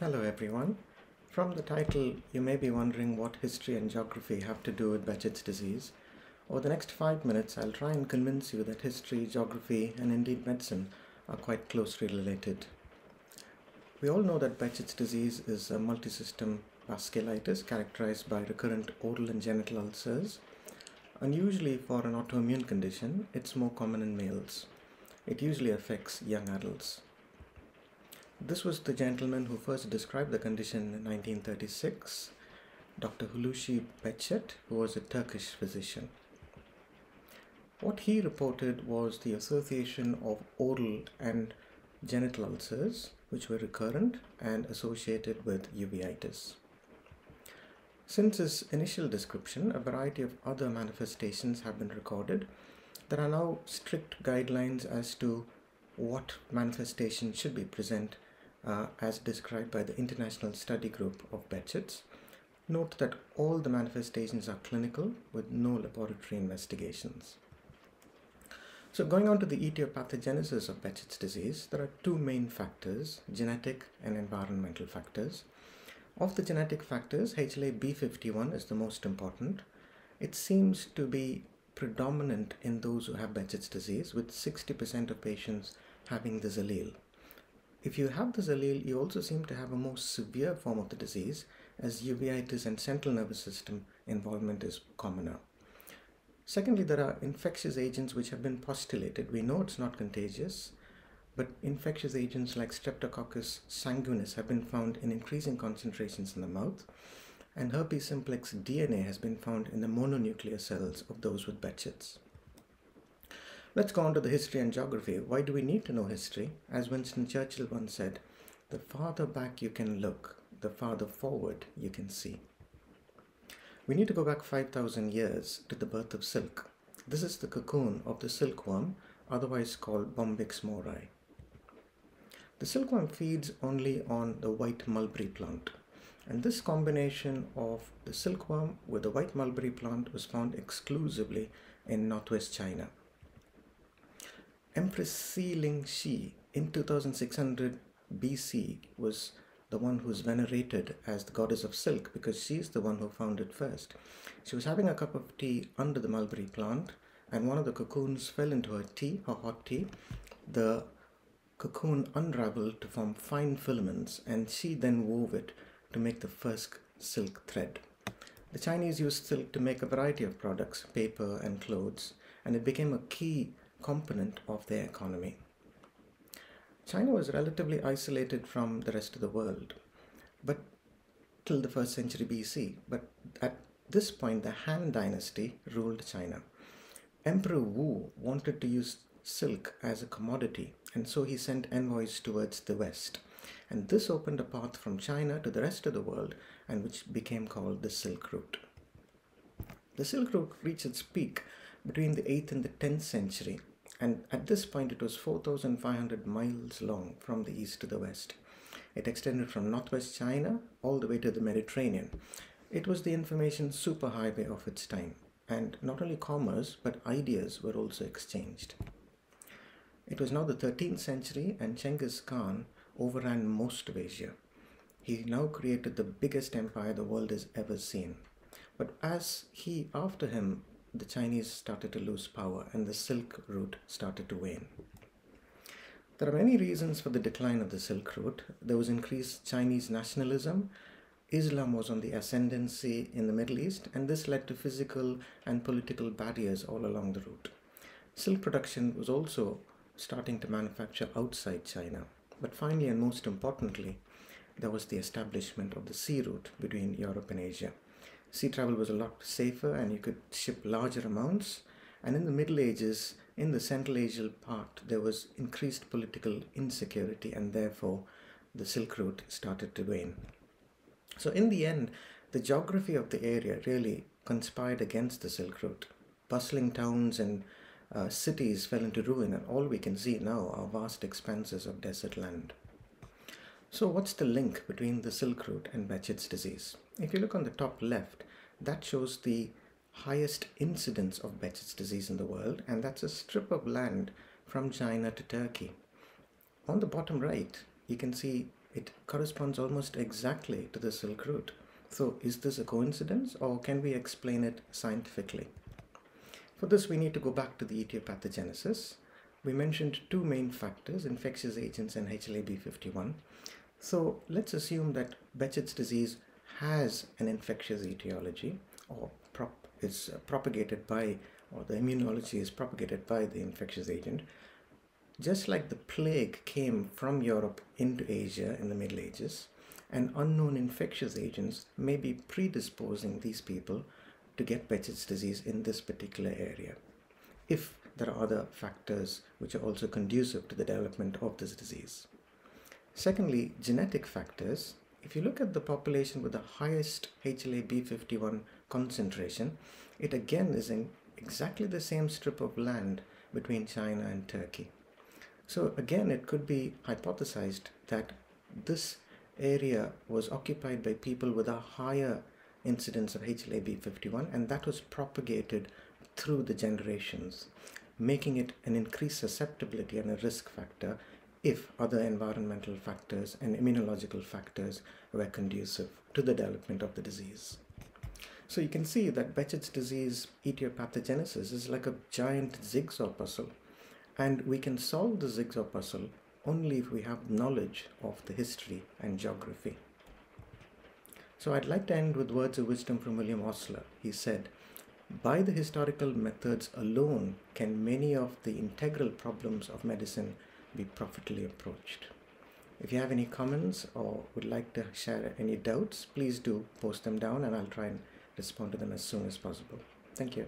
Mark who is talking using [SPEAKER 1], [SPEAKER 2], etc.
[SPEAKER 1] Hello everyone. From the title, you may be wondering what history and geography have to do with Behçet's disease. Over the next five minutes, I'll try and convince you that history, geography, and indeed medicine are quite closely related. We all know that Behçet's disease is a multisystem vasculitis characterized by recurrent oral and genital ulcers. Unusually for an autoimmune condition, it's more common in males. It usually affects young adults. This was the gentleman who first described the condition in 1936, Dr. Hulusi Behçet, who was a Turkish physician. What he reported was the association of oral and genital ulcers, which were recurrent and associated with uveitis. Since his initial description, a variety of other manifestations have been recorded. There are now strict guidelines as to what manifestations should be present uh, as described by the International Study Group of Behçet's. Note that all the manifestations are clinical with no laboratory investigations. So going on to the etiopathogenesis of Behçet's disease, there are two main factors, genetic and environmental factors. Of the genetic factors, HLA-B51 is the most important. It seems to be predominant in those who have Behçet's disease, with 60% of patients having this allele. If you have this allele, you also seem to have a more severe form of the disease, as uveitis and central nervous system involvement is commoner. Secondly, there are infectious agents which have been postulated. We know it's not contagious, but infectious agents like Streptococcus sanguinis have been found in increasing concentrations in the mouth, and herpes simplex DNA has been found in the mononuclear cells of those with Behçet's. Let's go on to the history and geography. Why do we need to know history? As Winston Churchill once said, the farther back you can look, the farther forward you can see. We need to go back 5000 years to the birth of silk. This is the cocoon of the silkworm, otherwise called Bombyx mori. The silkworm feeds only on the white mulberry plant. And this combination of the silkworm with the white mulberry plant was found exclusively in northwest China. Empress Si Ling Shi in 2600 BC was the one who's venerated as the goddess of silk because she's the one who found it first. She was having a cup of tea under the mulberry plant and one of the cocoons fell into her tea, her hot tea. The cocoon unraveled to form fine filaments and she then wove it to make the first silk thread. The Chinese used silk to make a variety of products, paper and clothes, and it became a key component of their economy. China was relatively isolated from the rest of the world, but till the first century BC. But at this point, the Han dynasty ruled China. Emperor Wu wanted to use silk as a commodity, and so he sent envoys towards the west. And this opened a path from China to the rest of the world, and which became called the Silk Route. The Silk Route reached its peak between the 8th and the 10th century and at this point it was 4,500 miles long from the east to the west. It extended from northwest China all the way to the Mediterranean. It was the information superhighway of its time, and not only commerce but ideas were also exchanged. It was now the 13th century, and Genghis Khan overran most of Asia. He now created the biggest empire the world has ever seen. But as he, after him, the Chinese started to lose power and the Silk Route started to wane. There are many reasons for the decline of the Silk Route. There was increased Chinese nationalism, Islam was on the ascendancy in the Middle East, and this led to physical and political barriers all along the route. Silk production was also starting to manufacture outside China. But finally, and most importantly, there was the establishment of the sea route between Europe and Asia sea travel was a lot safer and you could ship larger amounts. And in the Middle Ages, in the Central Asian part, there was increased political insecurity and therefore the Silk Route started to wane. So in the end, the geography of the area really conspired against the Silk Route. Bustling towns and uh, cities fell into ruin and all we can see now are vast expanses of desert land. So what's the link between the Silk Route and Behçet's disease? If you look on the top left, that shows the highest incidence of Behçet's disease in the world, and that's a strip of land from China to Turkey. On the bottom right, you can see it corresponds almost exactly to the Silk Route. So is this a coincidence or can we explain it scientifically? For this, we need to go back to the etiopathogenesis. We mentioned two main factors, infectious agents and HLA-B51. So let's assume that Behçet's disease has an infectious etiology or prop is propagated by or the immunology is propagated by the infectious agent. Just like the plague came from Europe into Asia in the Middle Ages, and unknown infectious agents may be predisposing these people to get Behçet's disease in this particular area. If there are other factors which are also conducive to the development of this disease. Secondly, genetic factors. If you look at the population with the highest HLA-B51 concentration, it again is in exactly the same strip of land between China and Turkey. So again, it could be hypothesized that this area was occupied by people with a higher incidence of HLA-B51 and that was propagated through the generations, making it an increased susceptibility and a risk factor if other environmental factors and immunological factors were conducive to the development of the disease. So you can see that Behçet's disease etiopathogenesis is like a giant jigsaw puzzle. And we can solve the jigsaw puzzle only if we have knowledge of the history and geography. So I'd like to end with words of wisdom from William Osler. He said, by the historical methods alone can many of the integral problems of medicine be profitably approached. If you have any comments or would like to share any doubts, please do post them down and I'll try and respond to them as soon as possible. Thank you.